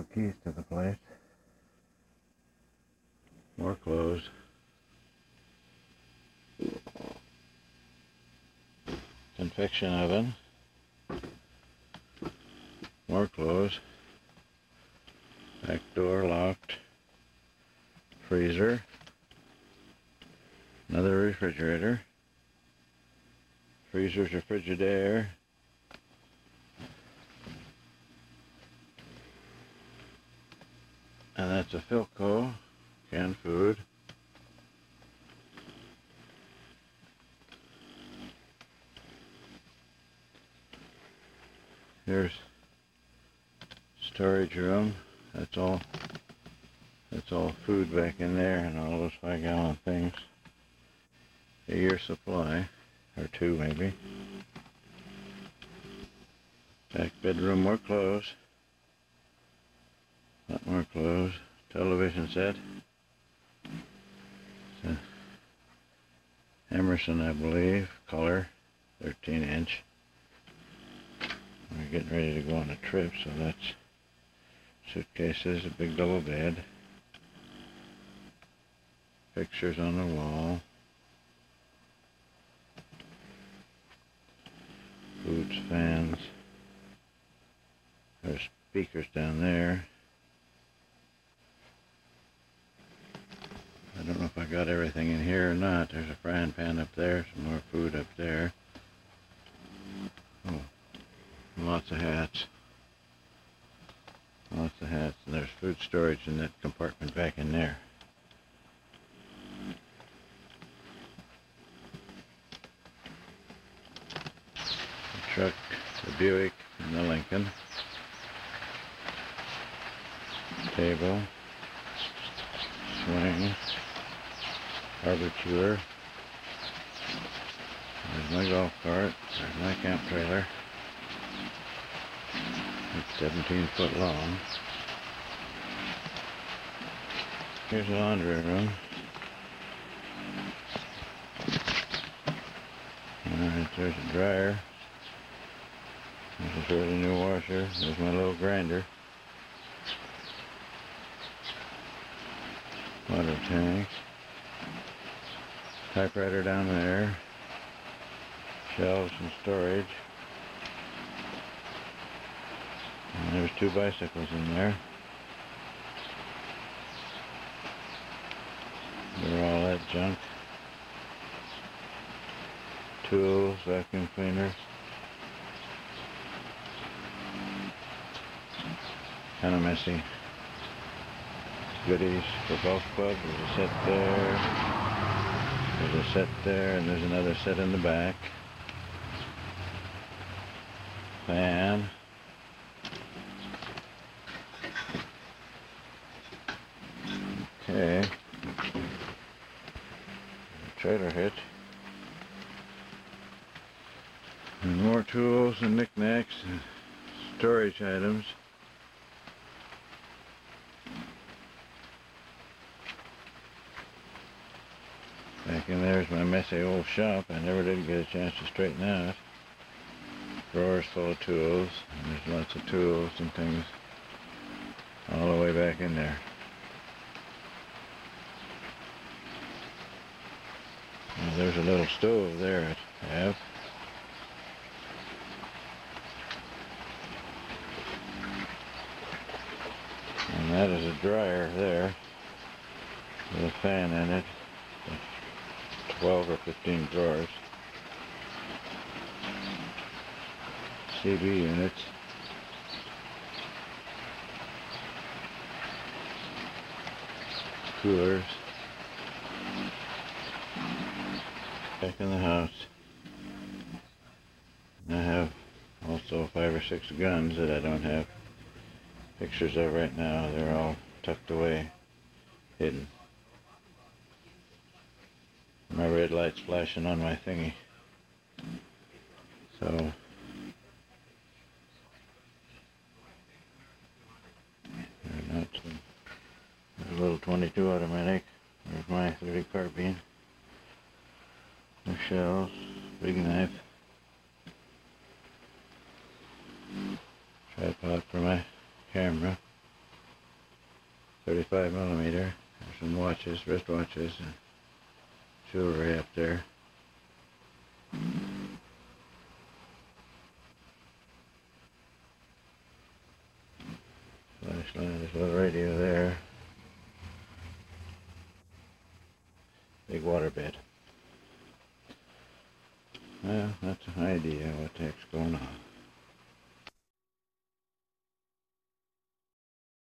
the keys to the place. More clothes. Convection oven. More clothes. Back door locked. Freezer. Another refrigerator. Freezer's a Frigidaire. And that's a Philco canned food. Here's storage room. That's all that's all food back in there and all those five gallon things. A year supply. Or two maybe. Back bedroom more clothes. More clothes. Television set. It's uh, Emerson I believe. Color. 13 inch. We're getting ready to go on a trip, so that's suitcases, a big double bed, pictures on the wall, boots, fans, there's speakers down there. Got everything in here or not. There's a frying pan up there, some more food up there. Oh, Lots of hats. Lots of hats. And there's food storage in that compartment back in there. The truck, the Buick, and the Lincoln. Table. Swing. Barbecuer. There's my golf cart. There's my camp trailer. It's 17 foot long. Here's the laundry room. Alright, there's a dryer. This is where the new washer. There's my little grinder. Water tank. Typewriter down there. Shelves and storage. And there's two bicycles in there. They're all that junk. Tools, vacuum cleaner. Kind of messy. Goodies for golf club. There's a set there. There's a set there, and there's another set in the back. Fan. Okay. Trailer hitch. And more tools and knickknacks and storage items. Back in there's my messy old shop. I never did get a chance to straighten out. Drawers full of tools. There's lots of tools and things all the way back in there. Well, there's a little stove there I have. And that is a dryer there with a fan in it. 12 or 15 drawers. CB units. Coolers. back in the house. I have also five or six guns that I don't have pictures of right now. They're all tucked away, hidden. My red light's flashing on my thingy. So, not a little 22 automatic. There's my 30 carbine shells, big knife, tripod for my camera, 35 millimeter. Some watches, wrist watches, and jewelry up there. There's a little radio there. Big waterbed. Well, that's an idea what the heck's going on.